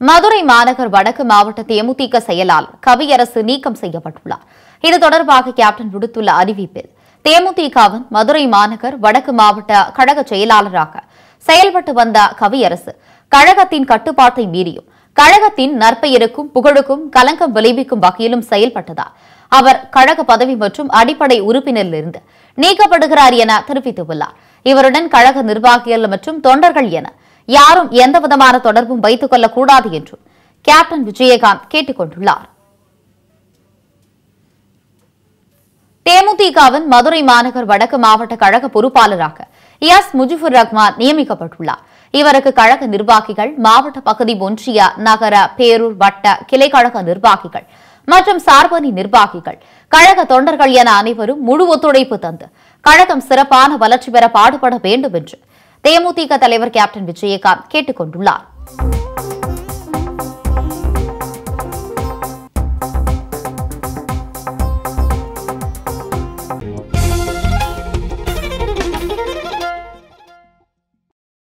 மதுரை மாநகர் வடக்கு மாவட்ட தேமுதிக செயலாளர் கவியரசு நீக்கம் செய்யப்பட்டுள்ளார். இது தொடர்பாக கேப்டன் விடுத்துள்ள அறிவிப்பில் தேமுதிகவின் மதுரை மாநகர் வடக்கு மாவட்ட கழக செயலாளராக செயல்பட்டு வந்த கவியரசு கழகத்தின் கட்டுப்பாட்டை மீறியும் கழகத்தின் நற்பெயருக்கும் புகழுக்கும் கலங்கம் விளைவிக்கும் வகையிலும் செயல்பட்டதால் அவர் கழக பதவி மற்றும் அடிப்படை உறுப்பினரிலிருந்து நீக்கப்படுகிறார் என தெரிவித்துள்ளார். இவருடன் கழக நிர்வாகிகள் மற்றும் தொண்டர்கள் என யாரும் எந்தவிதமான தொடர்பும் வைத்துக் கொள்ளக்கூடாது என்றும் கேப்டன் விஜயகாந்த் கேட்டுக் கொண்டுள்ளார் தேமுதிகவின் மதுரை மாநகர் வடக்கு மாவட்ட கழக பொறுப்பாளராக எஸ். முஜிபுர் ரஹ்மான் நியமிக்கப்பட்டுள்ளார். இவருக்கு கழக நிர்வாகிகள் மாவட்ட பகுதி ஒன்றிய நகர பேரூர் வட்ட கிளை கழக நிர்வாகிகள் மற்றும் சார்பணி நிர்வாகிகள் கழக தொண்டர்கள் என அனைவரும் முழு ஒத்துழைப்பு தந்து கழகம் சிறப்பான வளர்ச்சி பெற பாடுபட வேண்டும் என்று தேமுதிக தலைவர் கேப்டன் விஜயகாந்த் கேட்டுக் கொண்டுள்ளார்